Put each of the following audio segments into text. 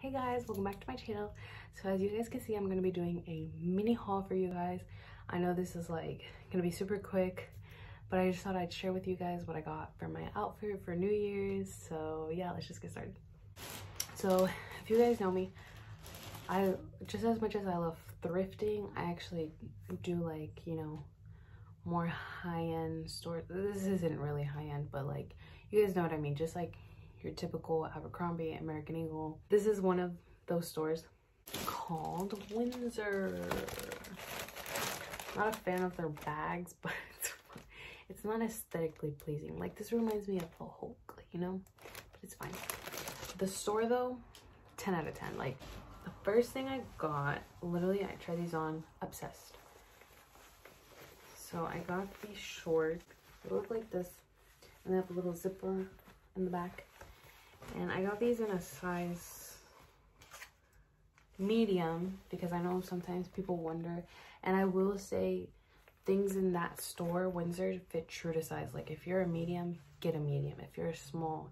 hey guys welcome back to my channel. So as you guys can see i'm to be doing a mini haul for you guys. I know this is like gonna be super quick but i just thought i'd share with you guys what i got for my outfit for new year's. So yeah let's just get started. So if you guys know me i just as much as i love thrifting i actually do like you know more high-end stores this isn't really high-end but like you guys know what i mean. Just like your typical Abercrombie, American Eagle. This is one of those stores called Windsor. Not a fan of their bags, but it's, not aesthetically pleasing. Like this reminds me of the Hulk, you know? But it's fine. The store though, 10 out of 10. Like the first thing I got, literally I tried these on, obsessed. So I got these shorts. They look like this. And they have a little zipper in the back. And I got these in a size medium because I know sometimes people wonder. And I will say things in that store, Windsor, fit true to size. Like if you're a medium, get a medium. If you're a small,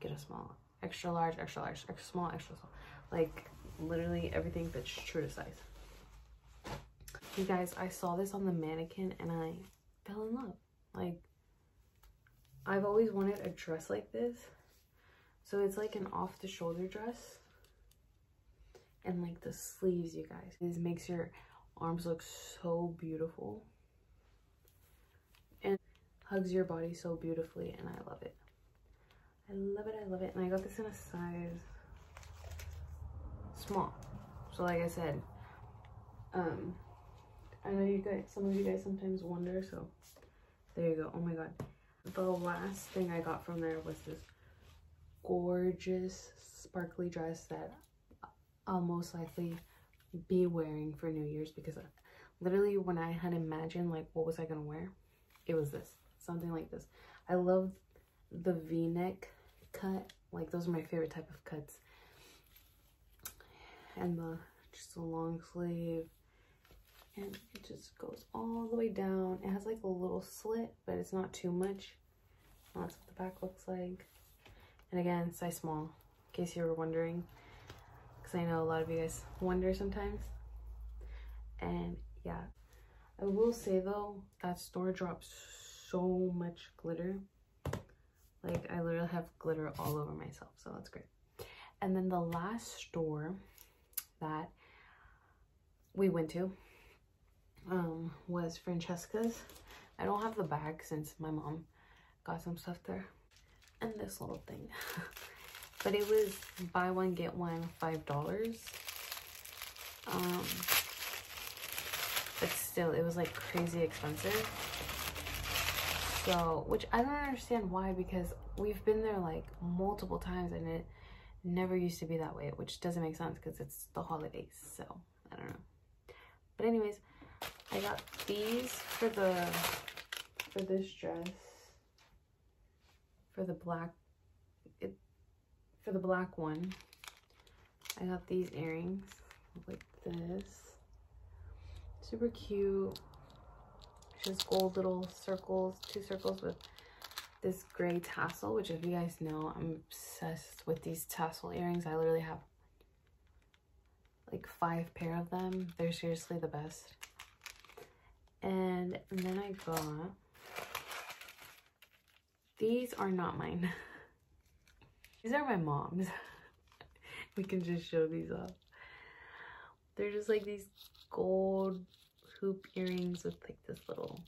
get a small. Extra large, extra large, extra small, extra small. Like literally everything fits true to size. You guys, I saw this on the mannequin and I fell in love. Like, I've always wanted a dress like this so it's like an off the shoulder dress. And like the sleeves, you guys. This makes your arms look so beautiful. And hugs your body so beautifully and I love it. I love it, I love it. And I got this in a size small. So like I said, um, I know you guys, some of you guys sometimes wonder, so there you go. Oh my God. The last thing I got from there was this gorgeous sparkly dress that I'll most likely be wearing for New Year's because literally when I had imagined like what was I gonna wear, it was this, something like this. I love the v-neck cut, like those are my favorite type of cuts. And the just a long sleeve and it just goes all the way down. It has like a little slit, but it's not too much. That's what the back looks like. And again, size small, in case you were wondering. Because I know a lot of you guys wonder sometimes. And yeah, I will say though, that store drops so much glitter. Like I literally have glitter all over myself, so that's great. And then the last store that we went to um, was Francesca's. I don't have the bag since my mom got some stuff there and this little thing. but it was buy one, get one, five dollars. Um, but still, it was like crazy expensive. So, which I don't understand why because we've been there like multiple times and it never used to be that way, which doesn't make sense because it's the holidays. So, I don't know. But anyways, I got these for the, for this dress for the black it for the black one I got these earrings like this. Super cute. Just gold little circles two circles with this gray tassel which if you guys know I'm obsessed with these tassel earrings. I literally have like five pair of them. They're seriously the best. And, and then I got these are not mine. these are my mom's. we can just show these off. They're just like these gold hoop earrings with like this little,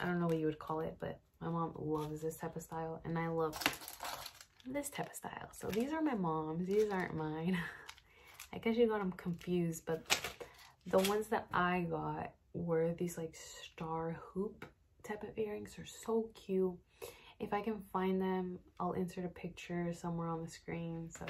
I don't know what you would call it, but my mom loves this type of style and I love this type of style. So these are my mom's, these aren't mine. I guess you got them confused, but the ones that I got were these like star hoop type of earrings. They're so cute. If I can find them, I'll insert a picture somewhere on the screen. So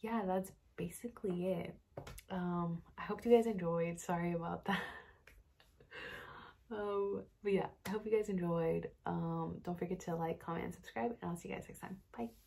yeah, that's basically it. Um, I hope you guys enjoyed. Sorry about that. um, but yeah, I hope you guys enjoyed. Um, don't forget to like, comment, and subscribe, and I'll see you guys next time. Bye.